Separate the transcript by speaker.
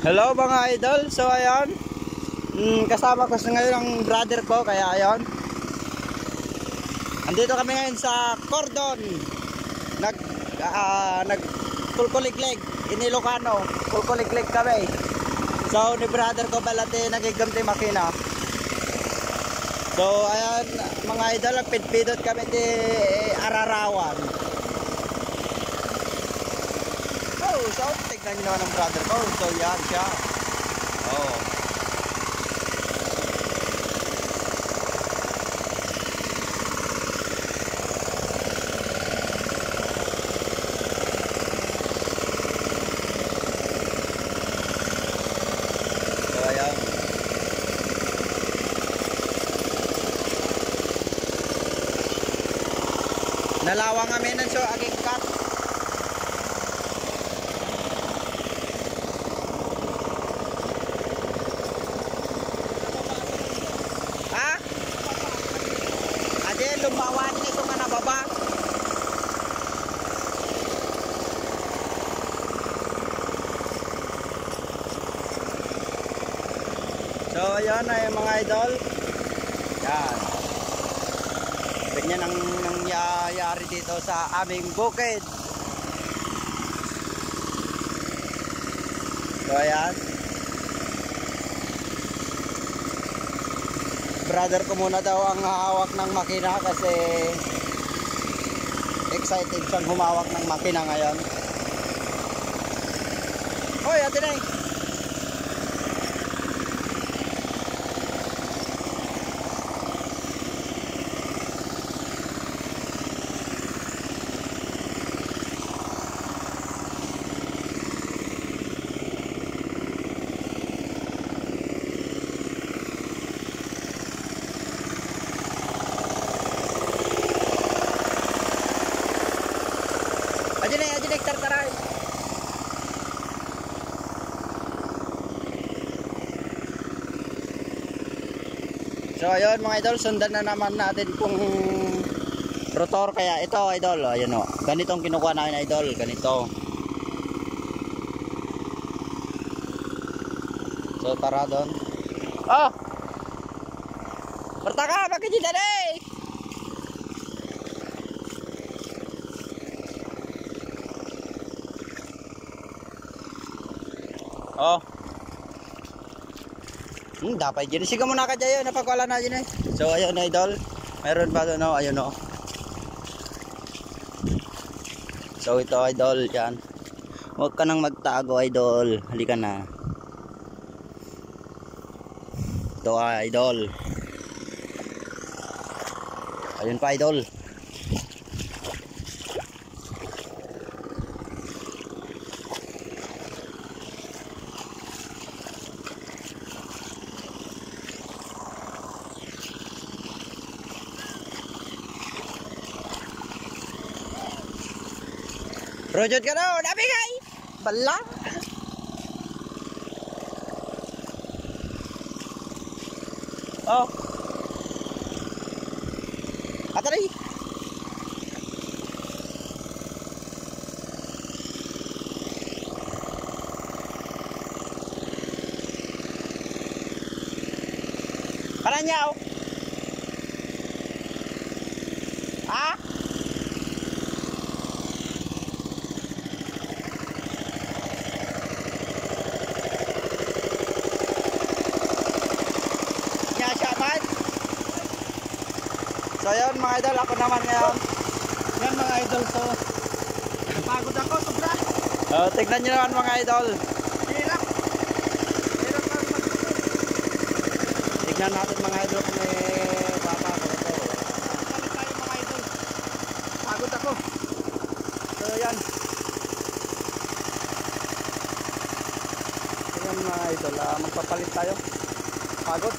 Speaker 1: Hello mga idol. So ayan. Mm, kasama ko sa ngayon ang brother ko kaya ayan. Andito kami ngayon sa Cordon. Nag uh, nag kulkuliglig inilocano. Kulkuliglig kami. So ni brother ko balate nagigamti makina. So ayan mga idol nagpidpidot kami di Ararawan. Oh, so tignan nyo naman ang brother ko. So yan siya. Oh. Nalawang kami nun so aking cut. So, ayan ay mga idol. Yan. Ganyan ang nangyayari dito sa aming bukid. So, ayan. brother ko muna daw ang hawak ng makina kasi excited siyang humawak ng makina ngayon. Hoy, ate Ayan na, ayan na, tartaray. So ayun mga idol, sundan na naman natin kung rotor kaya ito idol, ayun o. Ganitong kinukuha namin idol, ganito. So tara doon. Oh! Pertaka, bakit? Oh. Hmm, dapat dyan. Sige muna ka dyan. Napagwala na dyan eh. So, ayun na idol. Meron pa doon, oh. Ayun, oh. So, ito idol. Yan. Huwag ka nang magtago, idol. Halika na. Ito, ah, idol. Ayun pa, idol. Rojot ka daw, nabigay! Bala! Oh! Atari! Paranyaw! Ah? So yun mga idol, ako naman ngayon.
Speaker 2: Yan mga idol, so pagod ako sobra.
Speaker 1: Oh, tignan nyo naman mga idol.
Speaker 2: Hirap. Hirap matulog.
Speaker 1: Tignan natin mga idol kung may baba ko ito.
Speaker 2: Balik tayo mga idol. Pagod ako.
Speaker 1: So yan. Tignan mga idol, ah, magpapalit tayo. Pagod.